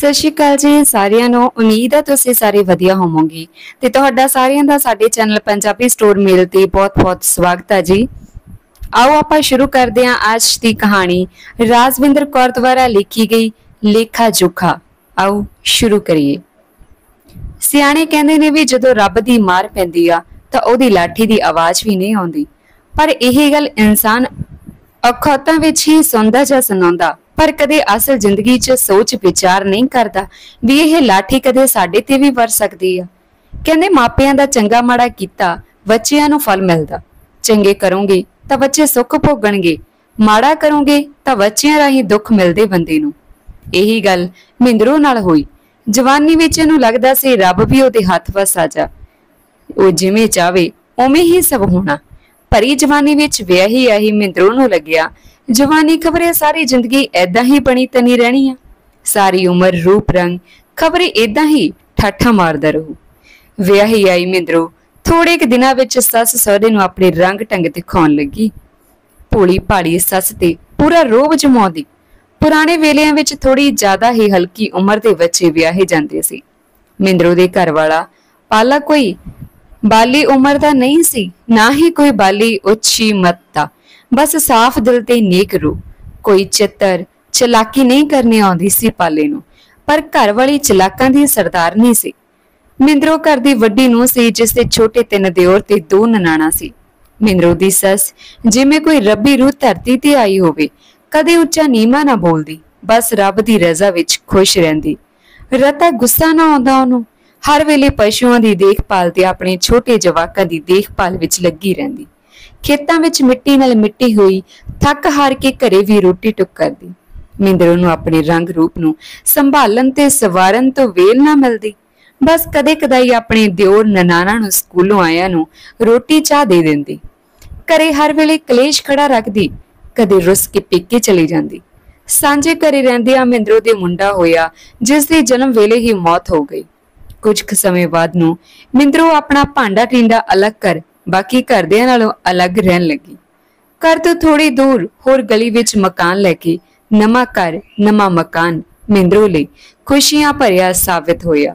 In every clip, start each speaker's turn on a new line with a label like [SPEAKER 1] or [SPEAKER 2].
[SPEAKER 1] ਸਤਿ ਸ਼੍ਰੀ ਅਕਾਲ ਜੀ ਸਾਰਿਆਂ ਨੂੰ। ਉਮੀਦ ਹੈ ਤੁਸੀਂ ਸਾਰੇ ਵਧੀਆ ਹੋਵੋਗੇ। ਤੇ ਤੁਹਾਡਾ ਸਾਰਿਆਂ ਦਾ ਸਾਡੇ ਚੈਨਲ ਪੰਜਾਬੀ ਸਟੋਰ ਮੇਲ ਤੇ ਬਹੁਤ-ਬਹੁਤ ਸਵਾਗਤ ਹੈ ਜੀ। ਆਓ ਆਪਾਂ ਸ਼ੁਰੂ ਕਰਦੇ ਹਾਂ ਅੱਜ ਦੀ ਕਹਾਣੀ। ਰਾਜਵਿੰਦਰ ਕੌਰ ਦੁਆਰਾ ਲਿਖੀ ਗਈ ਲੇਖਾ ਜੋਖਾ। ਆਓ ਸ਼ੁਰੂ ਕਰੀਏ। ਸਿਆਣੇ ਕਹਿੰਦੇ ਨੇ ਵੀ ਜਦੋਂ ਰੱਬ ਦੀ ਮਾਰ ਪੈਂਦੀ ਆ, ਤਾਂ ਉਹਦੀ ਲਾਠੀ ਦੀ ਆਵਾਜ਼ ਵੀ ਨਹੀਂ ਆਉਂਦੀ। ਪਰ ਇਹ ਗੱਲ ਇਨਸਾਨ ਅਖੌਤਾਂ ਵਿੱਚ ਹੀ ਸੁਣਦਾ ਜਾਂ ਸੁਣਾਉਂਦਾ। ਪਰ ਕਦੇ ਅਸਲ ਜ਼ਿੰਦਗੀ 'ਚ ਸੋਚ ਵਿਚਾਰ ਨਹੀਂ ਕਰਦਾ ਵੀ ਇਹ ਲਾਠੀ ਕਦੇ ਸਾਡੇ ਤੇ ਵੀ ਵਰ ਸਕਦੀ ਆ। ਕਹਿੰਦੇ ਮਾਪਿਆਂ ਦਾ ਚੰਗਾ ਮਾੜਾ ਕੀਤਾ, ਬੱਚਿਆਂ ਨੂੰ ਫਲ ਮਿਲਦਾ। ਚੰਗੇ ਕਰੋਗੇ ਤਾਂ ਬੱਚੇ ਸੁੱਖ ਭੋਗਣਗੇ, ਮਾੜਾ ਕਰੋਗੇ ਤਾਂ ਬੱਚਿਆਂ ਰਾਹੀਂ ਦੁੱਖ ਮਿਲਦੇ ਬੰਦੇ ਨੂੰ। ਇਹੀ ਗੱਲ ਮਿੰਦਰੋ ਨਾਲ ਹੋਈ। ਜਵਾਨੀ ਵਿੱਚ ਇਹਨੂੰ ਲੱਗਦਾ ਸੀ ਰੱਬ ਵੀ ਉਹਦੇ ਹੱਥ ਵਸ ਆ ਜਾ। ਉਹ ਜਿਵੇਂ ਚਾਵੇ ਉਵੇਂ ਹੀ ਸਭ ਹੋਣਾ। ਭਰੀ ਜਵਾਨੀ ਵਿੱਚ ਵਿਆਹੀ ਆਹੀ ਮਿੰਦਰੋ ਨੂੰ ਲੱਗਿਆ। ਜਵਾਨੀ ਖਬਰੇ ਸਾਰੀ ਜ਼ਿੰਦਗੀ ਐਦਾਂ ਹੀ ਬਣੀ ਤਨੀ ਰਹਿਣੀ ਆ। ਸਾਰੀ ਉਮਰ ਰੂਪ ਰੰਗ, ਖਬਰੇ ਐਦਾਂ ਹੀ ਠਾਠਾ ਮਾਰਦਾ ਰਹੂ। ਵਿਆਹੀ ਆਈ ਮਿੰਦਰੋ ਥੋੜੇ ਕੁ ਦਿਨਾਂ ਵਿੱਚ ਸੱਸ ਸਹੁਰੇ ਨੂੰ ਆਪਣੇ ਰੰਗ ਢੰਗ ਦਿਖਾਉਣ ਲੱਗੀ। ਭੋਲੀ ਭਾੜੀ ਸੱਸ ਤੇ ਪੂਰਾ ਰੋਬ ਜਮਾਉਂਦੀ। ਪੁਰਾਣੇ ਵੇਲਿਆਂ ਵਿੱਚ ਥੋੜੀ ਜ਼ਿਆਦਾ ਹੀ ਹਲਕੀ ਉਮਰ ਦੇ ਬੱਚੇ ਵਿਆਹੇ ਜਾਂਦੇ ਸੀ। ਮਿੰਦਰੋ ਦੇ ਘਰ ਵਾਲਾ ਪਾਲਾ ਕੋਈ ਬਾਲੀ ਉਮਰ ਦਾ ਨਹੀਂ ਸੀ, ਨਾ ਹੀ ਕੋਈ ਬਾਲੀ ਉੱਚੀ ਮੱਤ ਦਾ। ਬਸ ਸਾਫ਼ ਦਿਲ ਤੇ ਨੇਕ ਰੂ ਕੋਈ ਚਿੱਤਰ, ਚਲਾਕੀ ਨਹੀਂ ਕਰਨੀ ਆਉਂਦੀ ਸੀ ਪਾਲੇ ਨੂੰ। ਪਰ ਘਰ ਵਾਲੀ ਚਲਾਕਾਂ ਦੀ ਸਰਦਾਰਨੀ ਸੀ। ਮਿੰਦਰੋ ਘਰ ਦੀ ਵੱਡੀ ਨੂੰ ਸੀ, ਜਿਸ ਦੇ ਛੋਟੇ ਤਿੰਨ ਦਿਓਰ ਤੇ ਦੋ ਨਨਾਣਾ ਸੀ। ਮਿੰਦਰੋ ਦੀ ਸੱਸ, ਜਿਵੇਂ ਕੋਈ ਰੱਬੀ ਰੂਹ ਧਰਤੀ ਤੇ ਆਈ ਹੋਵੇ, ਕਦੇ ਉੱਚਾ ਨੀਮਾ ਨਾ ਬੋਲਦੀ, ਬਸ ਰੱਬ ਦੀ ਰਜ਼ਾ ਵਿੱਚ ਖੁਸ਼ ਰਹਿੰਦੀ। ਰਤਾ ਗੁੱਸਾ ਨਾ ਆਉਂਦਾ ਉਹਨੂੰ ਹਰ ਵੇਲੇ ਪਸ਼ੂਆਂ ਦੀ ਦੇਖਭਾਲ ਤੇ ਆਪਣੇ ਛੋਟੇ ਜਵਾਕਾਂ ਦੀ ਦੇਖਭਾਲ ਵਿੱਚ ਲੱਗੀ ਰਹਿੰਦੀ। ਖੇਤਾਂ ਵਿੱਚ ਮਿੱਟੀ ਨਾਲ ਮਿੱਟੀ ਹੋਈ, ਥੱਕ ਹਾਰ ਕੇ ਘਰੇ ਵੀ ਰੋਟੀ ਟੁੱਕ ਕਰਦੀ। ਮਿੰਦਰੋ ਨੂੰ ਆਪਣੇ ਰੰਗ ਰੂਪ ਨੂੰ ਸੰਭਾਲਣ ਤੇ ਸਵਾਰਨ ਤੋਂ ਵੇਲ ਨਾ ਮਿਲਦੀ। ਬਸ ਕਦੇ ਕਦਾਈ ਆਪਣੇ ਦਿਓਰ ਨਨਾਣਾ ਨੂੰ ਸਕੂਲੋਂ ਆਇਆ ਨੂੰ ਰੋਟੀ ਚਾਹ ਦੇ ਦਿੰਦੀ। ਘਰੇ ਹਰ ਵੇਲੇ ਕਲੇਸ਼ ਖੜਾ ਰੱਖਦੀ, ਕਦੇ ਰੁੱਸ ਕੇ ਪੇਕੇ ਚਲੀ ਜਾਂਦੀ। ਸਾਂਝੇ ਘਰੇ ਰਹਿੰਦਿਆਂ ਮਿੰਦਰੋ ਦੇ ਮੁੰਡਾ ਹੋਇਆ ਜਿਸ ਦੀ ਜਨਮ ਵੇਲੇ ਹੀ ਮੌਤ ਹੋ ਗਈ। ਕੁਝ ਕੁ ਸਮੇਂ ਬਾਅਦ ਨੂੰ ਮਿੰਦਰੋ ਆਪਣਾ ਭਾਂਡਾ ਟਿੰਡਾ ਅਲੱਗ ਕਰ, ਬਾਕੀ ਘਰਦਿਆਂ ਨਾਲੋਂ ਅਲੱਗ ਰਹਿਣ ਲੱਗੀ। ਘਰ ਤੋਂ ਥੋੜੀ ਦੂਰ ਹੋਰ ਗਲੀ ਵਿੱਚ ਮਕਾਨ ਲੈ ਕੇ ਨਵਾਂ ਘਰ, ਨਵਾਂ ਮਕਾਨ ਮਿੰਦਰੋ ਲਈ ਖੁਸ਼ੀਆਂ ਭਰਿਆ ਸਾਬਿਤ ਹੋਇਆ।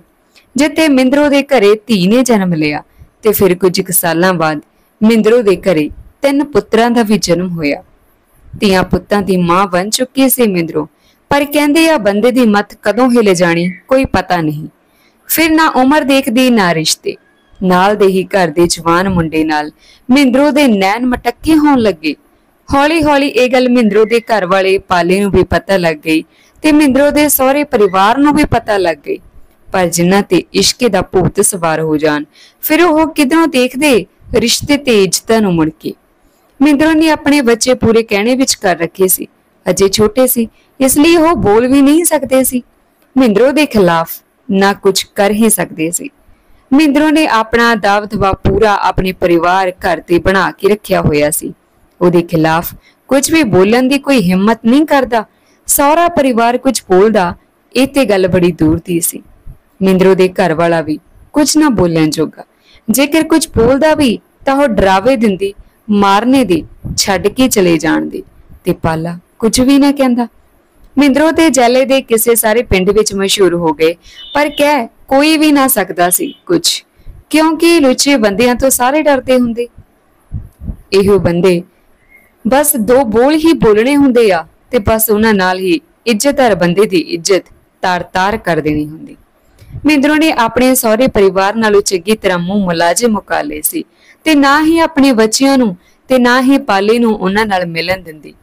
[SPEAKER 1] ਜਿੱਤੇ ਮਿੰਦਰੋ ਦੇ ਘਰੇ ਧੀ ਨੇ ਜਨਮ ਲਿਆ ਤੇ ਫਿਰ ਕੁਝ ਕੁ ਸਾਲਾਂ ਬਾਅਦ ਮਿੰਦਰੋ ਦੇ ਘਰੇ ਤਿੰਨ ਪੁੱਤਰਾਂ ਦਾ ਵੀ ਜਨਮ ਹੋਇਆ। ਧੀਆਂ ਪੁੱਤਾਂ ਦੀ ਮਾਂ ਬਣ ਚੁੱਕੀ ਸੀ ਮਿੰਦਰੋ, ਪਰ ਕਹਿੰਦੇ ਆ ਬੰਦੇ ਦੀ ਮਤ ਕਦੋਂ ਹਿਲ ਜਾਣੀ ਕੋਈ ਪਤਾ ਨਹੀਂ। ਫਿਰ ਨਾ ਉਮਰ ਦੇਖਦੀ, ਨਾ ਰਿਸ਼ਤੇ। ਨਾਲ ਦੇ ਹੀ ਘਰ ਦੇ ਜਵਾਨ ਮੁੰਡੇ ਨਾਲ ਮਿੰਦਰੋ ਦੇ ਨੈਣ ਮਟੱਕੇ ਹੋਣ ਲੱਗੇ। ਹੌਲੀ-ਹੌਲੀ ਇਹ ਗੱਲ ਮਿੰਦਰੋ ਦੇ ਘਰ ਵਾਲੇ ਪਾਲੇ ਨੂੰ ਵੀ ਪਤਾ ਲੱਗ ਗਈ ਤੇ ਮਿੰਦਰੋ ਦੇ ਸਹੁਰੇ ਪਰਿਵਾਰ ਨੂੰ ਵੀ ਪਤਾ ਲੱਗ ਗਈ। ਪਰ ਜਿਨ੍ਹਾਂ ਤੇ ਇਸ਼ਕੇ ਦਾ ਭੂਤ ਸਵਾਰ ਹੋ ਜਾਣ, ਫਿਰ ਉਹ ਕਿਧਰੋਂ ਦੇਖਦੇ ਰਿਸ਼ਤੇ ਤੇ ਇੱਜ਼ਤਾਂ ਨੂੰ ਮੁੜ ਕੇ? ਮਿੰਦਰੋ ਨੇ ਆਪਣੇ ਬੱਚੇ ਪੂਰੇ ਕਹਿਣੇ ਵਿੱਚ ਕਰ ਰੱਖੇ ਸੀ। ਅਜੇ ਛੋਟੇ ਸੀ, ਇਸ ਲਈ ਉਹ ਬੋਲ ਵੀ ਨਹੀਂ ਸਕਦੇ ਸੀ। ਮਿੰਦਰੋ ਦੇ ਖਿਲਾਫ ਨਾ ਕੁਝ ਕਰ ਹੀ ਸਕਦੇ ਸੀ। ਮਿੰਦਰੋ ਨੇ ਆਪਣਾ ਦਾਵਤਵਾ ਪੂਰਾ ਆਪਣੇ ਪਰਿਵਾਰ ਘਰ ਤੇ ਬਣਾ ਕੇ ਰੱਖਿਆ ਹੋਇਆ ਸੀ। ਉਹਦੇ ਖਿਲਾਫ ਕੁਝ ਵੀ ਬੋਲਣ ਦੀ ਕੋਈ ਹਿੰਮਤ ਨਹੀਂ ਕਰਦਾ। ਸਹੁਰਾ ਪਰਿਵਾਰ ਕੁਝ ਬੋਲਦਾ, ਇਹ ਤੇ ਗੱਲ ਬੜੀ ਦੂਰ ਦੀ ਸੀ। ਮਿੰਦਰੋ ਦੇ ਘਰ ਵਾਲਾ ਵੀ ਕੁਝ ਨਾ ਬੋਲਣ ਜੋਗਾ। ਜੇਕਰ ਕੁਝ ਬੋਲਦਾ ਵੀ ਤਾਂ ਉਹ ਡਰਾਵੇ ਦਿੰਦੀ, ਮਾਰਨੇ ਦੀ, ਛੱਡ ਕੇ ਚਲੇ ਜਾਣ ਦੀ। ਤੇ ਪਾਲਾ ਕੁਝ ਵੀ ਨਾ ਕਹਿੰਦਾ। ਮਿੰਦਰੋ ਤੇ ਜੈਲੇ ਦੇ ਕਿਸੇ ਸਾਰੇ ਪਿੰਡ ਵਿੱਚ ਮਸ਼ਹੂਰ ਹੋ ਗਏ। ਪਰ ਕਹਿ ਕੋਈ ਵੀ ਨਾ ਸਕਦਾ ਸੀ ਕੁਝ ਕਿਉਂਕਿ ਲੁੱਚੇ ਬੰਦਿਆਂ ਤੋਂ ਸਾਰੇ ਡਰਦੇ ਹੁੰਦੇ। ਇਹੋ ਬੰਦੇ ਬਸ ਦੋ ਬੋਲ ਹੀ ਬੋਲਣੇ ਹੁੰਦੇ ਆ ਤੇ ਬਸ ਉਹਨਾਂ ਨਾਲ ਹੀ ਇੱਜ਼ਤਦਾਰ ਬੰਦੇ ਦੀ ਇੱਜ਼ਤ ਤਾਰ-ਤਾਰ ਕਰ ਦੇਣੀ ਹੁੰਦੀ। ਮਿੰਦਰੋ ਨੇ ਆਪਣੇ ਸਹੁਰੇ ਪਰਿਵਾਰ ਨਾਲੋਂ ਚੰਗੀ ਤਰ੍ਹਾਂ ਮੂੰਹ ਮੁਲਾਜ਼ਮ ਮੁਕਾ ਲਏ ਸੀ ਤੇ ਨਾ ਹੀ ਆਪਣੇ ਬੱਚਿਆਂ ਨੂੰ ਤੇ ਨਾ ਹੀ ਪਾਲੇ ਨੂੰ ਉਹਨਾਂ ਨਾਲ ਮਿਲਣ ਦਿੰਦੀ।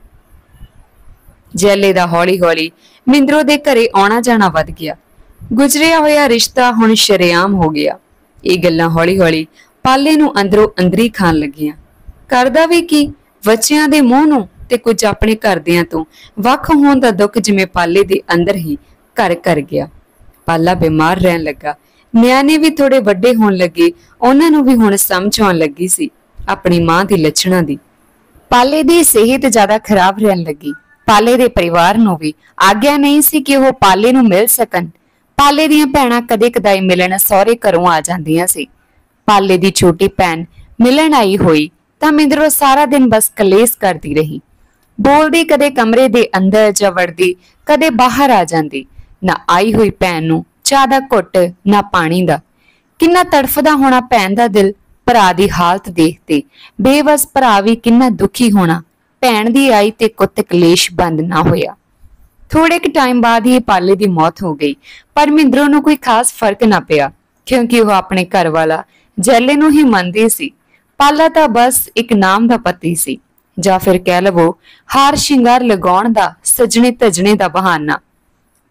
[SPEAKER 1] ਜੈਲੇ ਦਾ ਹੌਲੀ-ਹੌਲੀ ਮਿੰਦਰੋ ਦੇ ਘਰੇ ਆਉਣਾ ਜਾਣਾ ਵੱਧ ਗਿਆ। ਗੁਜ਼ਰਿਆ ਹੋਇਆ ਰਿਸ਼ਤਾ ਹੁਣ ਸ਼ਰਿਆਮ ਹੋ ਗਿਆ। ਇਹ ਗੱਲਾਂ ਹੌਲੀ-ਹੌਲੀ ਪਾਲੇ ਨੂੰ ਅੰਦਰੋਂ ਅੰਦਰੀ ਖਾਣ ਲੱਗੀਆਂ। ਕਰਦਾ ਵੀ ਕੀ? ਬੱਚਿਆਂ ਦੇ ਮੂੰਹ ਨੂੰ ਤੇ ਕੁਝ ਆਪਣੇ ਘਰਦਿਆਂ ਤੋਂ ਵੱਖ ਹੋਣ ਦਾ ਦੁੱਖ ਜਿਵੇਂ ਪਾਲੇ ਦੇ ਅੰਦਰ ਹੀ ਘਰ ਕਰ ਗਿਆ। ਪਾਲਾ ਬਿਮਾਰ ਰਹਿਣ ਲੱਗਾ। ਨਿਆਣੇ ਵੀ ਥੋੜੇ ਵੱਡੇ ਹੋਣ ਲੱਗੇ। ਉਹਨਾਂ ਨੂੰ ਵੀ ਹੁਣ ਸਮਝ ਆਉਣ ਲੱਗੀ ਸੀ ਆਪਣੀ ਮਾਂ ਦੀ ਲੱਛਣਾਂ ਦੀ। ਪਾਲੇ ਦੀ ਸਿਹਤ ਜ਼ਿਆਦਾ ਖਰਾਬ ਰਹਿਣ ਲੱਗੀ। ਪਾਲੇ ਦੇ ਪਰਿਵਾਰ ਨੂੰ ਵੀ ਆਗਿਆ ਨਹੀਂ ਸੀ ਕਿ ਉਹ ਪਾਲੇ ਨੂੰ ਮਿਲ ਸਕਣ। ਪਾਲੇ ਦੀਆਂ ਭੈਣਾਂ ਕਦੇ-ਕਦਾਈ ਮਿਲਣ ਸਹੁਰੇ ਘਰੋਂ ਆ ਜਾਂਦੀਆਂ ਸੀ। ਪਾਲੇ ਦੀ ਛੋਟੀ ਭੈਣ ਮਿਲਣ ਆਈ ਹੋਈ ਤਾਂ ਮਿੰਦਰੋ ਸਾਰਾ ਦਿਨ ਬਸ ਕਲੇਸ਼ ਕਰਦੀ ਰਹੀ। ਬੋਲਦੀ ਕਦੇ ਕਮਰੇ ਦੇ ਅੰਦਰ ਜਾਂ ਵੜਦੀ, ਕਦੇ ਬਾਹਰ ਆ ਜਾਂਦੀ। ਨਾ ਆਈ ਹੋਈ ਭੈਣ ਨੂੰ ਚਾਹ ਦਾ ਘੁੱਟ, ਨਾ ਪਾਣੀ ਦਾ। ਕਿੰਨਾ ਤੜਫਦਾ ਹੋਣਾ ਭੈਣ ਦਾ ਦਿਲ, ਭਰਾ ਦੀ ਹਾਲਤ ਦੇਖਦੇ। ਬੇਵਸ ਭਰਾ ਵੀ ਕਿੰਨਾ ਦੁਖੀ ਹੋਣਾ। ਭੈਣ ਦੀ ਆਈ ਤੇ ਕੁੱਤ ਕਲੇਸ਼ ਬੰਦ ਨਾ ਹੋਇਆ। ਥੋੜੇ ਕੁ ਟਾਈਮ ਬਾਅਦ ਹੀ ਪਾਲੇ ਦੀ ਮੌਤ ਹੋ ਗਈ, ਪਰ ਮਿੰਦਰੋ ਨੂੰ ਕੋਈ ਖਾਸ ਫ਼ਰਕ ਨਾ ਪਿਆ, ਕਿਉਂਕਿ ਉਹ ਆਪਣੇ ਘਰ ਵਾਲਾ ਜੈਲੇ ਨੂੰ ਹੀ ਮੰਨਦੀ ਸੀ। ਪਾਲਾ ਤਾਂ ਬਸ ਇੱਕ ਨਾਮ ਦਾ ਪਤੀ ਸੀ, ਜਾਂ ਫਿਰ ਕਹਿ ਲਵੋ ਹਾਰ ਸ਼ਿੰਗਾਰ ਲਗਾਉਣ ਦਾ ਸਜਣੇ ਤਜਣੇ ਦਾ ਬਹਾਨਾ।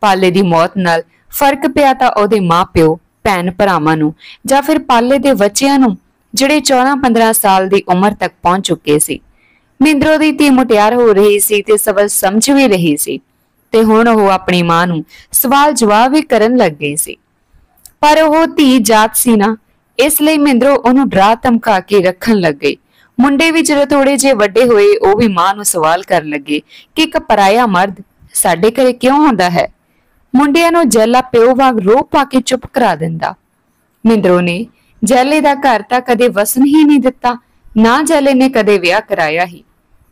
[SPEAKER 1] ਪਾਲੇ ਦੀ ਮੌਤ ਨਾਲ ਫ਼ਰਕ ਪਿਆ ਤਾਂ ਉਹਦੇ ਮਾਪਿਓ ਭੈਣ ਭਰਾਵਾਂ ਨੂੰ, ਜਾਂ ਫਿਰ ਪਾਲੇ ਦੇ ਬੱਚਿਆਂ ਨੂੰ, ਜਿਹੜੇ 14-15 ਸਾਲ ਦੀ ਉਮਰ ਤੱਕ ਪਹੁੰਚ ਚੁੱਕੇ ਸੀ। ਮਿੰਦਰੋ ਦੀ ਧੀ ਮੁਟਿਆਰ ਹੋ ਰਹੀ ਸੀ ਤੇ ਸਬਲ ਸਮਝ ਵੀ ਰਹੀ ਸੀ ਤੇ ਹੁਣ ਉਹ ਆਪਣੀ ਮਾਂ ਨੂੰ ਸਵਾਲ ਜਵਾਬ ਵੀ ਕਰਨ ਲੱਗ ਗਈ ਸੀ। ਪਰ ਉਹ ਧੀ ਜਾਤ ਸੀ ਨਾ, ਇਸ ਲਈ ਮਿੰਦਰੋ ਉਹਨੂੰ ਡਰਾ ਧਮਕਾ ਕੇ ਰੱਖਣ ਲੱਗ ਗਈ। ਮੁੰਡੇ ਵੀ ਜਦੋਂ ਥੋੜੇ ਜੇ ਵੱਡੇ ਹੋਏ, ਉਹ ਵੀ ਮਾਂ ਨੂੰ ਸਵਾਲ ਕਰਨ ਲੱਗੇ ਕਿ ਇੱਕ ਪਰਾਇਆ ਮਰਦ ਸਾਡੇ ਘਰੇ ਕਿਉਂ ਆਉਂਦਾ ਹੈ? ਮੁੰਡਿਆਂ ਨੂੰ ਜੈਲਾ ਪਿਓ ਵਾਂਗ ਰੋਪ ਪਾ ਕੇ ਚੁੱਪ ਕਰਾ ਦਿੰਦਾ। ਮਿੰਦਰੋ ਨੇ ਜੈਲੇ ਦਾ ਘਰ ਤਾਂ ਕਦੇ ਵਸਣ ਹੀ ਨਹੀਂ ਦਿੱਤਾ, ਨਾ ਜੈਲੇ ਨੇ ਕਦੇ ਵਿਆਹ ਕਰਾਇਆ ਹੀ।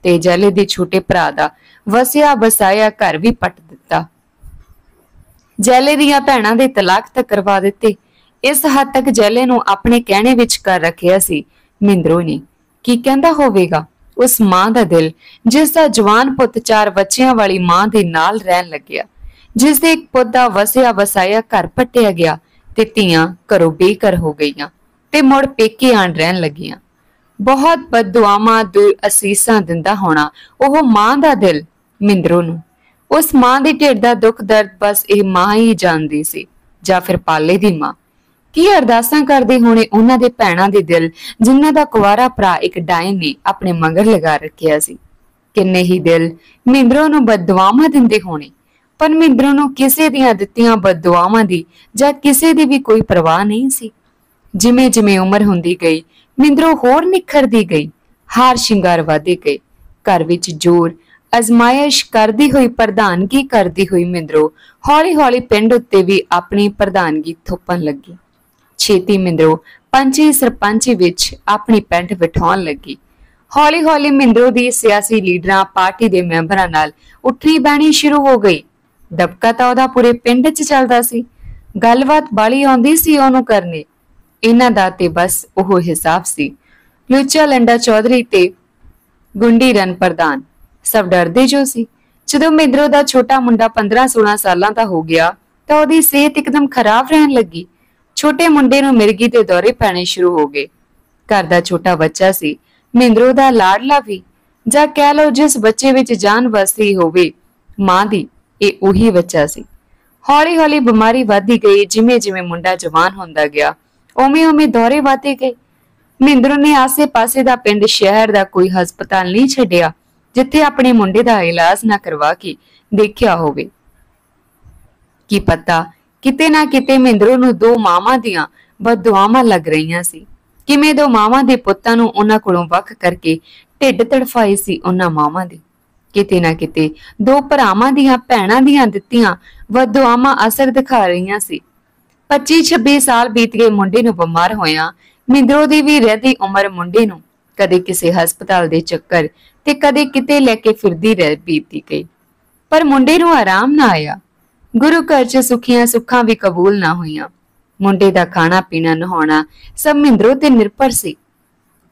[SPEAKER 1] ਤੇ ਜੈਲੇ ਦੇ ਛੋਟੇ ਭਰਾ ਦਾ ਵਸਿਆ ਵਸਾਇਆ ਘਰ ਵੀ ਪੱਟ ਦਿੱਤਾ। ਜੈਲੇ ਦੀਆਂ ਭੈਣਾਂ ਦੇ ਤਲਾਕ ਤੱਕ ਕਰਵਾ ਦਿੱਤੇ। ਇਸ ਹੱਦ ਤੱਕ ਜੈਲੇ ਨੂੰ ਆਪਣੇ ਕਹਿਣੇ ਵਿੱਚ ਕਰ ਰੱਖਿਆ ਸੀ। ਮਿੰਦਰੋ ਨੇ ਕੀ ਕਹਿੰਦਾ ਹੋਵੇਗਾ? ਉਸ ਮਾਂ ਦਾ ਦਿਲ, ਜਿਸ ਦਾ ਜਵਾਨ ਪੁੱਤ ਚਾਰ ਬੱਚਿਆਂ ਵਾਲੀ ਮਾਂ ਦੇ ਨਾਲ ਰਹਿਣ ਲੱਗਿਆ, ਜਿਸ ਦੇ ਇੱਕ ਪੁੱਤ ਦਾ ਵਸਿਆ ਵਸਾਇਆ ਘਰ ਪੱਟਿਆ ਗਿਆ ਤੇ ਧੀਆਂ ਘਰੋਂ ਬੇਘਰ ਹੋ ਗਈਆਂ ਤੇ ਮੁੜ ਪੇਕੇ ਆਣ ਰਹਿਣ ਲੱਗੀਆਂ। ਬਹੁਤ ਬਦਦੁਆਵਾਂ ਦੁ ਅਸੀਸਾਂ ਦਿੰਦਾ ਹੋਣਾ। ਉਹ ਮਾਂ ਦਾ ਦਿਲ, ਮਿੰਦਰੋ ਨੂੰ। ਉਸ ਮਾਂ ਦੇ ਢਿੱਡ ਦਾ ਦੁੱਖ ਦਰਦ ਬਸ ਇਹ ਮਾਂ ਹੀ ਜਾਣਦੀ ਸੀ, ਜਾਂ ਫਿਰ ਪਾਲੇ ਦੀ ਮਾਂ। ਕੀ ਅਰਦਾਸਾਂ ਕਰਦੇ ਹੋਣੇ ਉਹਨਾਂ ਦੇ ਭੈਣਾਂ ਦੇ ਦਿਲ, ਜਿਨ੍ਹਾਂ ਦਾ ਕੁਵਾਰਾ ਭਰਾ ਇੱਕ ਡਾਇਨ ਨੇ ਆਪਣੇ ਮਗਰ ਲਗਾ ਰੱਖਿਆ ਸੀ? ਕਿੰਨੇ ਹੀ ਦਿਲ ਮਿੰਦਰੋ ਨੂੰ ਬਦਦੁਆਵਾਂ ਦਿੰਦੇ ਹੋਣੇ। ਪਰ ਮਿੰਦਰੋ ਨੂੰ ਕਿਸੇ ਦੀਆਂ ਦਿੱਤੀਆਂ ਬਦਦੁਆਵਾਂ ਦੀ ਜਾਂ ਕਿਸੇ ਦੀ ਵੀ ਕੋਈ ਪਰਵਾਹ ਨਹੀਂ ਸੀ। ਜਿਵੇਂ ਜਿਵੇਂ ਉਮਰ ਹੁੰਦੀ ਗਈ ਮਿੰਦਰੋ ਹੋਰ ਨਿਖਰਦੀ ਗਈ, ਹਾਰ ਸ਼ਿੰਗਾਰ ਵਧਦੇ ਗਏ ਘਰ ਵਿੱਚ ਜੋਰ, ਅਜ਼ਮਾਇਸ਼ ਕਰਦੀ ਹੋਈ ਪ੍ਰਧਾਨਗੀ ਕਰਦੀ ਹੋਈ ਮਿੰਦਰੋ ਹੌਲੀ-ਹੌਲੀ ਪਿੰਡ ਉੱਤੇ ਵੀ ਆਪਣੀ ਪ੍ਰਧਾਨਗੀ ਥੋਪਣ ਲੱਗੀ। ਛੇਤੀ ਮਿੰਦਰੋ ਪੰਚੀ ਸਰਪੰਚੀ ਵਿੱਚ ਆਪਣੀ ਪੈਂਟ ਬਿਠਾਉਣ ਲੱਗੀ। ਹੌਲੀ-ਹੌਲੀ ਮਿੰਦਰੋ ਦੀ ਸਿਆਸੀ ਲੀਡਰਾਂ ਪਾਰਟੀ ਦੇ ਮੈਂਬਰਾਂ ਨਾਲ ਉੱਠਣੀ ਬਹਿਣੀ ਸ਼ੁਰੂ ਹੋ ਗਈ। ਦਬਕਾ ਤਾਂ ਉਹਦਾ ਪੂਰੇ ਪਿੰਡ 'ਚ ਚੱਲਦਾ ਸੀ। ਗੱਲਬਾਤ ਬਾਲੀ ਆਉਂਦੀ ਸੀ ਉਹਨੂੰ ਕਰਨੇ। ਇਹਨਾਂ ਦਾ ਤੇ ਬਸ ਉਹ ਹਿਸਾਬ ਸੀ। ਲੁੱਚਾ ਲੰਡਾ ਚੌਧਰੀ ਤੇ ਗੁੰਡੀ ਰਨ ਪ੍ਰਧਾਨ। ਸਭ ਡਰਦੇ ਜੋ ਸੀ। ਜਦੋਂ ਮਿੰਦਰੋ ਦਾ ਛੋਟਾ ਮੁੰਡਾ 15-16 ਸਾਲਾਂ ਦਾ ਹੋ ਗਿਆ, ਤਾਂ ਉਹਦੀ ਸਿਹਤ ਇੱਕਦਮ ਖਰਾਬ ਰਹਿਣ ਲੱਗੀ। ਛੋਟੇ ਮੁੰਡੇ ਨੂੰ ਮਿਰਗੀ ਦੇ ਦੌਰੇ ਪੈਣੇ ਸ਼ੁਰੂ ਹੋ ਗਏ। ਘਰ ਦਾ ਛੋਟਾ ਬੱਚਾ ਸੀ। ਮਿੰਦਰੋ ਦਾ ਲਾਡਲਾ ਵੀ। ਜਾਂ ਕਹਿ ਲਓ ਜਿਸ ਬੱਚੇ ਵਿੱਚ ਜਾਨ ਵਸਦੀ ਹੋਵੇ, ਮਾਂ ਦੀ, ਇਹ ਉਹੀ ਬੱਚਾ ਸੀ। ਹੌਲੀ-ਹੌਲੀ ਬਿਮਾਰੀ ਵਧਦੀ ਗਈ ਜਿਵੇਂ ਜਿਵੇਂ ਮੁੰਡਾ ਜਵਾਨ ਹੁੰਦਾ ਗਿਆ। ਉਵੇਂ ਉਵੇਂ ਦੌਰੇ ਵਾਤੇ ਗਏ। ਮਿੰਦਰੋ ਨੇ ਆਸੇ-ਪਾਸੇ ਦਾ ਪਿੰਡ ਸ਼ਹਿਰ ਦਾ ਕੋਈ ਹਸਪਤਾਲ ਨਹੀਂ ਛੱਡਿਆ, ਜਿੱਥੇ ਆਪਣੇ ਮੁੰਡੇ ਦਾ ਇਲਾਜ ਨਾ ਕਰਵਾ ਕੇ ਦੇਖਿਆ ਹੋਵੇ। ਕੀ ਪਤਾ ਕਿਤੇ ਨਾ ਕਿਤੇ ਮਿੰਦਰੋ ਨੂੰ ਦੋ ਮਾਵਾਂ ਦੀਆਂ ਬਦਦੁਆਵਾਂ ਲੱਗ ਰਹੀਆਂ ਸੀ। ਕਿਵੇਂ ਦੋ ਮਾਵਾਂ ਦੇ ਪੁੱਤਾਂ ਨੂੰ ਉਹਨਾਂ ਕੋਲੋਂ ਵੱਖ ਕਰਕੇ ਢਿੱਡ ਤੜਫਾਈ ਸੀ ਉਹਨਾਂ ਮਾਵਾਂ ਦੇ। ਕਿਤੇ ਨਾ ਕਿਤੇ ਦੋ ਭਰਾਵਾਂ ਦੀਆਂ ਭੈਣਾਂ ਦੀਆਂ ਦਿੱਤੀਆਂ ਬਦਦੁਆਵਾਂ ਅਸਰ ਦਿਖਾ ਰਹੀਆਂ ਸੀ। 25 26 ਸਾਲ ਬੀਤ ਗਏ ਮੁੰਡੇ ਨੂੰ ਬਿਮਾਰ ਹੋਇਆ। ਮਿੰਦਰੋ ਦੀ ਵੀ ਰਹਿਦੀ ਉਮਰ ਮੁੰਡੇ ਨੂੰ ਕਦੇ ਕਿਸੇ ਹਸਪਤਾਲ ਦੇ ਚੱਕਰ ਤੇ ਕਦੇ ਕਿਤੇ ਲੈ ਕੇ ਫਿਰਦੀ ਰਹਿ ਬੀਤੀ ਗਈ। ਪਰ ਮੁੰਡੇ ਨੂੰ ਆਰਾਮ ਨਾ ਆਇਆ। ਗੁਰੂ ਘਰ 'ਚ ਸੁਖੀਆਂ ਸੁੱਖਾਂ ਵੀ ਕਬੂਲ ਨਾ ਹੋਈਆਂ। ਮੁੰਡੇ ਦਾ ਖਾਣਾ ਪੀਣਾ ਨਹਾਉਣਾ ਸਭ ਮਿੰਦਰੋ ਤੇ ਨਿਰਭਰ ਸੀ।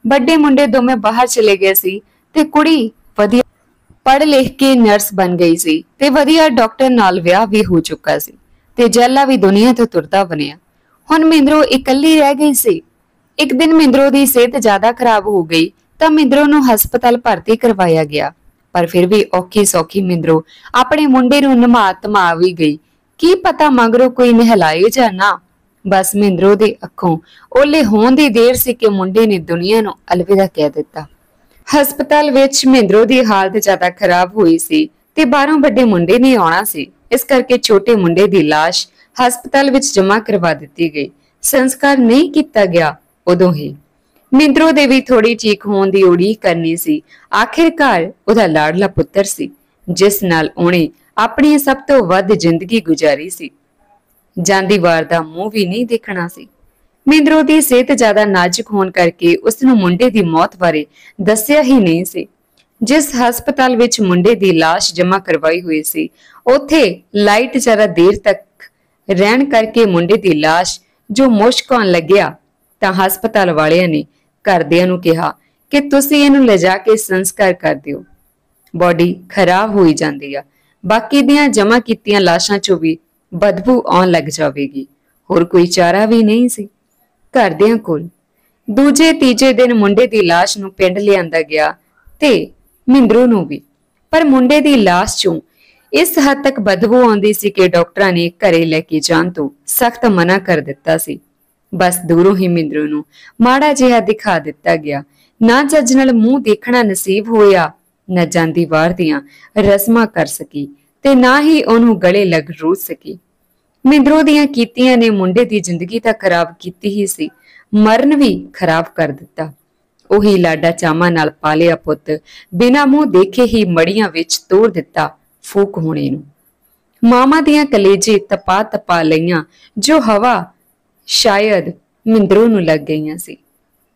[SPEAKER 1] ਵੱਡੇ ਮੁੰਡੇ ਦੋਵੇਂ ਬਾਹਰ ਚਲੇ ਗਏ ਸੀ ਤੇ ਕੁੜੀ ਵਧੀਆ ਪੜ੍ਹ ਲਿਖ ਕੇ ਨਰਸ ਬਣ ਗਈ ਸੀ ਤੇ ਵਧੀਆ ਡਾਕਟਰ ਨਾਲ ਵਿਆਹ ਵੀ ਹੋ ਚੁੱਕਾ ਸੀ। ਤੇ ਜੈਲਾ ਵੀ ਦੁਨੀਆ ਤੋਂ ਤੁਰਦਾ ਬਣਿਆ। ਹੁਣ ਮਿੰਦਰੋ ਇਕੱਲੀ ਰਹਿ ਗਈ ਸੀ। ਇੱਕ ਦਿਨ ਮਿੰਦਰੋ ਦੀ ਸਿਹਤ ਜ਼ਿਆਦਾ ਖਰਾਬ ਹੋ ਗਈ ਤਾਂ ਮਿੰਦਰੋ ਨੂੰ ਹਸਪਤਾਲ ਭਰਤੀ ਕਰਵਾਇਆ ਗਿਆ। ਪਰ ਫਿਰ ਵੀ ਔਖੀ ਸੌਖੀ ਮਿੰਦਰੋ ਆਪਣੇ ਮੁੰਡੇ ਨੂੰ ਨਮਾ ਵੀ ਗਈ। ਕੀ ਪਤਾ ਮਗਰੋਂ ਕੋਈ ਨਹਿਲਾਏ ਜਾਂ ਨਾ। ਬਸ ਮਿੰਦਰੋ ਦੇ ਅੱਖੋਂ ਓਲੇ ਹੋਣ ਦੀ ਦੇਰ ਸੀ ਕਿ ਮੁੰਡੇ ਨੇ ਦੁਨੀਆ ਨੂੰ ਅਲਵਿਦਾ ਕਹਿ ਦਿੱਤਾ। ਹਸਪਤਾਲ ਵਿੱਚ ਮਿੰਦਰੋ ਦੀ ਹਾਲਤ ਜ਼ਿਆਦਾ ਖਰਾਬ ਹੋਈ ਸੀ ਤੇ ਬਾਹਰੋਂ ਵੱਡੇ ਮੁੰਡੇ ਨੇ ਆਉਣਾ ਸੀ। ਇਸ ਕਰਕੇ ਛੋਟੇ ਮੁੰਡੇ ਦੀ লাশ ਹਸਪਤਾਲ ਵਿੱਚ ਜਮ੍ਹਾਂ ਕਰਵਾ ਦਿੱਤੀ ਗਈ। ਸੰਸਕਾਰ ਨਹੀਂ ਕੀਤਾ ਗਿਆ ਉਦੋਂ ਹੀ। ਮਿੰਦਰੋ ਦੇ ਵੀ ਥੋੜੀ ਚੀਕ ਹੋਣ ਦੀ ਉਡੀਕ ਕਰਨੀ ਸੀ। ਆਖਿਰਕਾਰ ਉਹਦਾ ਲਾਡਲਾ ਪੁੱਤਰ ਸੀ, ਜਿਸ ਨਾਲ ਉਹਨੇ ਆਪਣੀ ਸਭ ਤੋਂ ਵੱਧ ਜ਼ਿੰਦਗੀ ਗੁਜ਼ਾਰੀ ਸੀ। ਜਾਂਦੀ ਵਾਰ ਦਾ ਮੂੰਹ ਵੀ ਨਹੀਂ ਦੇਖਣਾ ਸੀ। ਮਿੰਦਰੋ ਦੀ ਸਿਹਤ ਜ਼ਿਆਦਾ ਨਾਜ਼ੁਕ ਹੋਣ ਕਰਕੇ ਉਸ ਨੂੰ ਮੁੰਡੇ ਦੀ ਮੌਤ ਬਾਰੇ ਦੱਸਿਆ ਹੀ ਨਹੀਂ ਸੀ। ਜਿਸ ਹਸਪਤਾਲ ਵਿੱਚ ਮੁੰਡੇ ਦੀ ਲਾਸ਼ ਜਮ੍ਹਾਂ ਕਰਵਾਈ ਹੋਈ ਸੀ, ਉੱਥੇ ਲਾਈਟ ਜ਼ਰਾ ਦੇਰ ਤੱਕ ਰਹਿਣ ਕਰਕੇ ਮੁੰਡੇ ਦੀ ਲਾਸ਼ ਜੋ ਮੁਸ਼ਕ ਆਉਣ ਲੱਗਿਆ, ਤਾਂ ਹਸਪਤਾਲ ਵਾਲਿਆਂ ਨੇ ਘਰਦਿਆਂ ਨੂੰ ਕਿਹਾ ਕਿ ਤੁਸੀਂ ਇਹਨੂੰ ਲਿਜਾ ਕੇ ਸੰਸਕਾਰ ਕਰ ਦਿਓ। ਬਾਡੀ ਖਰਾਬ ਹੋਈ ਜਾਂਦੀ ਆ। ਬਾਕੀ ਦੀਆਂ ਜਮ੍ਹਾਂ ਕੀਤੀਆਂ ਲਾਸ਼ਾਂ ਚੋਂ ਵੀ ਬਦਬੂ ਆਉਣ ਲੱਗ ਜਾਵੇਗੀ। ਹੋਰ ਕੋਈ ਚਾਰਾ ਵੀ ਨਹੀਂ ਸੀ। ਘਰਦਿਆਂ ਕੋਲ ਦੂਜੇ ਤੀਜੇ ਦਿਨ ਮੁੰਡੇ ਦੀ ਲਾਸ਼ ਨੂੰ ਪਿੰਡ ਲਿਆਂਦਾ ਗਿਆ ਤੇ ਮਿੰਦਰੂ ਨੂੰ ਵੀ। ਪਰ ਮੁੰਡੇ ਦੀ ਲਾਸ਼ ਚੋਂ ਇਸ ਹੱਦ ਤੱਕ ਬਦਬੂ ਆਉਂਦੀ ਸੀ ਕਿ ਡਾਕਟਰਾਂ ਨੇ ਘਰੇ ਲੈ ਕੇ ਜਾਣ ਤੋਂ ਸਖਤ ਮਨਾ ਕਰ ਦਿੱਤਾ ਸੀ। ਬਸ ਦੂਰੋਂ ਹੀ ਮਿੰਦਰੂ ਨੂੰ ਮਾੜਾ ਜਿਹਾ ਦਿਖਾ ਦਿੱਤਾ ਗਿਆ। ਨਾ ਜੱਜ ਨਾਲ ਮੂੰਹ ਦੇਖਣਾ ਨਸੀਬ ਹੋਇਆ, ਨਾ ਜਾਂਦੀ ਵਾਰ ਦੀਆਂ ਰਸਮਾਂ ਕਰ ਸਕੀ ਤੇ ਨਾ ਹੀ ਉਹਨੂੰ ਗਲੇ ਲੱਗ ਰੋਸ ਸਕੀ। ਮਿੰਦਰੂ ਦੀਆਂ ਕੀਤੀਆਂ ਨੇ ਮੁੰਡੇ ਦੀ ਜ਼ਿੰਦਗੀ ਤਾਂ ਖਰਾਬ ਕੀਤੀ ਹੀ ਸੀ, ਮਰਨ ਵੀ ਖਰਾਬ ਕਰ ਦਿੱਤਾ। ਉਹੀ ਲਾਡਾ ਚਾਮਾ ਨਾਲ ਪਾਲਿਆ ਪੁੱਤ। ਬਿਨਾ ਮੂੰਹ ਦੇਖੇ ਹੀ ਮੜੀਆਂ ਵਿੱਚ ਤੋੜ ਦਿੱਤਾ ਫੂਕ ਹੋਣੇ ਨੂੰ। ਮਾਮਾ ਦੀਆਂ ਕਲੇਜੇ ਤਪਾ ਤਪਾ ਲਈਆਂ, ਜੋ ਹਵਾ ਸ਼ਾਇਦ ਮਿੰਦਰੋ ਨੂੰ ਲੱਗ ਗਈਆਂ ਸੀ।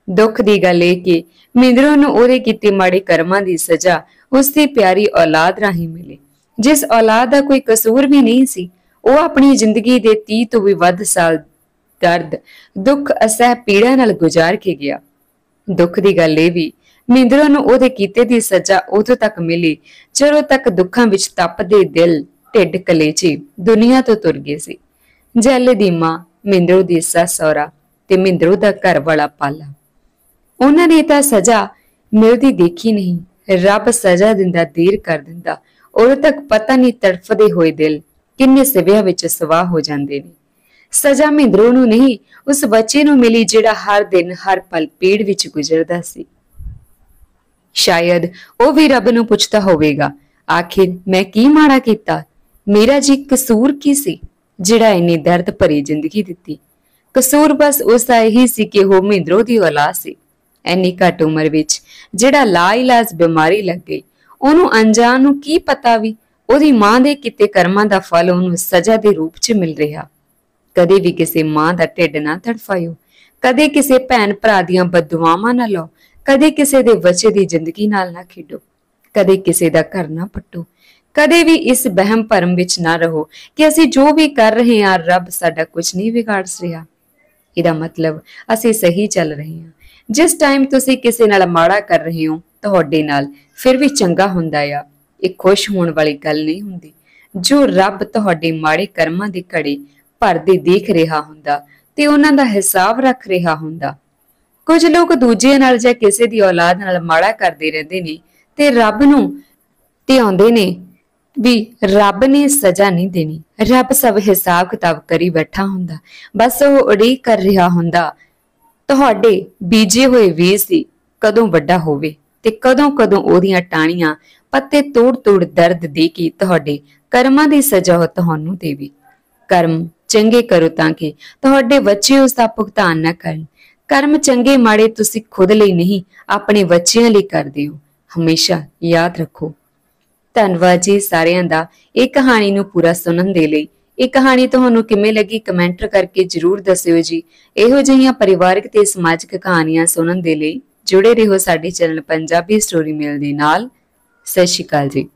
[SPEAKER 1] ਦੁੱਖ ਦੀ ਗੱਲ ਇਹ ਕਿ ਮਿੰਦਰੋ ਨੂੰ ਉਹਦੇ ਕੀਤੇ ਮਾੜੇ ਕਰਮਾਂ ਦੀ ਸਜ਼ਾ ਉਸ ਦੀ ਪਿਆਰੀ ਔਲਾਦ ਰਾਹੀਂ ਮਿਲੀ। ਜਿਸ ਔਲਾਦ ਦਾ ਕੋਈ ਕਸੂਰ ਵੀ ਨਹੀਂ ਸੀ, ਉਹ ਆਪਣੀ ਜ਼ਿੰਦਗੀ ਦੇ 30 ਤੋਂ ਵੀ ਵੱਧ ਸਾਲ ਦਰਦ, ਦੁੱਖ, ਅਸਹਿ ਪੀੜਾ ਨਾਲ ਗੁਜ਼ਾਰ ਕੇ ਗਿਆ। ਦੁੱਖ ਦੀ ਗੱਲ ਇਹ ਵੀ ਮਿੰਦਰੋ ਨੂੰ ਉਹਦੇ ਕੀਤੇ ਦੀ ਸਜ਼ਾ ਉਦੋਂ ਤੱਕ ਮਿਲੀ, ਜਦੋਂ ਤੱਕ ਦੁੱਖਾਂ ਵਿੱਚ ਤਪਦੇ ਦਿਲ ਢਿੱਡ ਕਲੇਚੇ ਦੁਨੀਆ ਤੋਂ ਤੁਰ ਗਏ ਸੀ। ਜੈਲੇ ਦੀ ਮਾਂ, ਮਿੰਦਰੋ ਦੀ ਸੱਸ ਸਹੁਰਾ ਤੇ ਮਿੰਦਰੋ ਦਾ ਘਰ ਵਾਲਾ ਪਾਲਾ। ਉਹਨਾਂ ਨੇ ਤਾਂ ਸਜ਼ਾ ਮਿਲਦੀ ਦੇਖੀ ਨਹੀਂ, ਰੱਬ ਸਜ਼ਾ ਦਿੰਦਾ, ਦੇਰ ਕਰ ਦਿੰਦਾ। ਉਦੋਂ ਤੱਕ ਪਤਾ ਨਹੀਂ ਤੜਫਦੇ ਹੋਏ ਦਿਲ ਕਿੰਨੇ ਸਿਵਿਆਂ ਵਿੱਚ ਸਵਾਹ ਹੋ ਜਾਂਦੇ ਨੇ। ਸਜ਼ਾ ਮਿੰਦਰੋ ਨੂੰ ਨਹੀਂ, ਉਸ ਬੱਚੇ ਨੂੰ ਮਿਲੀ ਜਿਹੜਾ ਹਰ ਦਿਨ ਹਰ ਪਲ ਪੀੜ ਵਿੱਚ ਗੁਜ਼ਰਦਾ ਸੀ। ਸ਼ਾਇਦ ਉਹ ਵੀ ਰੱਬ ਨੂੰ ਪੁੱਛਦਾ ਹੋਵੇਗਾ, ਆਖਿਰ ਮੈਂ ਕੀ ਮਾੜਾ ਕੀਤਾ? ਮੇਰਾ ਜੀ ਕਸੂਰ ਕੀ ਸੀ? ਜਿਹੜਾ ਇੰਨੀ ਦਰਦ ਭਰੀ ਜ਼ਿੰਦਗੀ ਦਿੱਤੀ। ਕਸੂਰ ਬਸ ਉਸ ਦਾ ਇਹੀ ਸੀ ਕਿ ਉਹ ਮਿੰਦਰੋ ਦੀ ਔਲਾਦ ਸੀ। ਐਨੀ ਘੱਟ ਉਮਰ ਵਿੱਚ ਜਿਹੜਾ ਲਾਇਲਾਜ ਬਿਮਾਰੀ ਲੱਗ ਗਈ, ਉਹਨੂੰ ਅਣਜਾਣ ਨੂੰ ਕੀ ਪਤਾ ਵੀ ਉਹਦੀ ਮਾਂ ਦੇ ਕਿਤੇ ਕਰਮਾਂ ਦਾ ਫਲ ਉਹਨੂੰ ਸਜ਼ਾ ਦੇ ਰੂਪ 'ਚ ਮਿਲ ਰਿਹਾ। ਕਦੇ ਵੀ ਕਿਸੇ ਮਾਂ ਦਾ ਢਿੱਡ ਨਾ ਤੜਫਾਇਓ। ਕਦੇ ਕਿਸੇ ਭੈਣ ਭਰਾ ਦੀਆਂ ਬਦਦੁਆਵਾਂ ਨਾ ਲਓ। ਕਦੇ ਕਿਸੇ ਦੇ ਬੱਚੇ ਦੀ ਜ਼ਿੰਦਗੀ ਨਾਲ ਨਾ ਖੇਡੋ। ਕਦੇ ਕਿਸੇ ਦਾ ਘਰ ਨਾ ਪੱਟੋ। ਕਦੇ ਵੀ ਇਸ ਬਹਿਮ ਭਰਮ ਵਿੱਚ ਨਾ ਰਹੋ ਕਿ ਅਸੀਂ ਜੋ ਵੀ ਕਰ ਰਹੇ ਹਾਂ, ਰੱਬ ਸਾਡਾ ਕੁਝ ਨਹੀਂ ਵਿਗਾੜ ਰਿਹਾ। ਇਹਦਾ ਮਤਲਬ ਅਸੀਂ ਸਹੀ ਚੱਲ ਰਹੇ ਹਾਂ। ਜਿਸ ਟਾਈਮ ਤੁਸੀਂ ਕਿਸੇ ਨਾਲ ਮਾੜਾ ਕਰ ਰਹੇ ਹੋ, ਤੁਹਾਡੇ ਨਾਲ ਫਿਰ ਵੀ ਚੰਗਾ ਹੁੰਦਾ ਆ। ਇਹ ਖੁਸ਼ ਹੋਣ ਵਾਲੀ ਗੱਲ ਨਹੀਂ ਹੁੰਦੀ। ਜੋ ਰੱਬ ਤੁਹਾਡੇ ਮਾੜੇ ਕਰਮਾਂ ਦੀ ਘੜੀ ਭਰਦੇ ਦੇਖ ਰਿਹਾ ਹੁੰਦਾ ਤੇ ਉਹਨਾਂ ਦਾ ਹਿਸਾਬ ਰੱਖ ਰਿਹਾ ਹੁੰਦਾ। ਕੁਝ ਲੋਕ ਦੂਜਿਆਂ ਨਾਲ ਜਾਂ ਕਿਸੇ ਦੀ ਔਲਾਦ ਨਾਲ ਮਾੜਾ ਕਰਦੇ ਰਹਿੰਦੇ ਨੇ ਤੇ ਰੱਬ ਨੂੰ ਧਿਆਉਂਦੇ ਨੇ ਵੀ ਰੱਬ ਨੇ ਸਜ਼ਾ ਨਹੀਂ ਦੇਣੀ। ਰੱਬ ਸਭ ਹਿਸਾਬ ਕਿਤਾਬ ਕਰੀ ਬੈਠਾ ਹੁੰਦਾ। ਬਸ ਉਹ ਉਡੀਕ ਕਰ ਰਿਹਾ ਹੁੰਦਾ, ਤੁਹਾਡੇ ਬੀਜੇ ਹੋਏ ਵੀ ਸੀ, ਕਦੋਂ ਵੱਡਾ ਹੋਵੇ ਤੇ ਕਦੋਂ ਕਦੋਂ ਉਹਦੀਆਂ ਟਾਣੀਆਂ ਪੱਤੇ ਤੋੜ ਤੋੜ ਦਰਦ ਦੇ ਕੇ ਤੁਹਾਡੇ ਕਰਮਾਂ ਦੀ ਸਜ਼ਾ ਹੋ ਤੁਹਾਨੂੰ ਦੇਵੇ। ਕਰਮ ਚੰਗੇ ਕਰੋ ਤਾਂ ਕਿ ਤੁਹਾਡੇ ਬੱਚੇ ਉਸ ਦਾ ਭੁਗਤਾਨ ਨਾ ਕਰਨ। ਕਰਮ ਚੰਗੇ ਮਾੜੇ ਤੁਸੀਂ ਖੁਦ ਲਈ ਨਹੀਂ, ਆਪਣੇ ਬੱਚਿਆਂ ਲਈ ਕਰਦੇ ਹੋ। ਹਮੇਸ਼ਾ ਯਾਦ ਰੱਖੋ। ਧੰਨਵਾਦ ਜੀ ਸਾਰਿਆਂ ਦਾ ਇਹ ਕਹਾਣੀ ਨੂੰ ਪੂਰਾ ਸੁਣਨ ਦੇ ਲਈ। ਇਹ ਕਹਾਣੀ ਤੁਹਾਨੂੰ ਕਿਵੇਂ ਲੱਗੀ ਕਮੈਂਟ ਕਰਕੇ ਜਰੂਰ ਦੱਸਿਓ ਜੀ। ਇਹੋ ਜਿਹੀਆਂ ਪਰਿਵਾਰਕ ਤੇ ਸਮਾਜਿਕ ਕਹਾਣੀਆਂ ਸੁਣਨ ਦੇ ਲਈ ਜੁੜੇ ਰਹੋ ਸਾਡੇ ਚੈਨਲ ਪੰਜਾਬੀ ਸਟੋਰੀ ਮੇਲ ਦੇ ਨਾਲ। ਸਤਿ ਸ਼੍ਰੀ ਅਕਾਲ ਜੀ।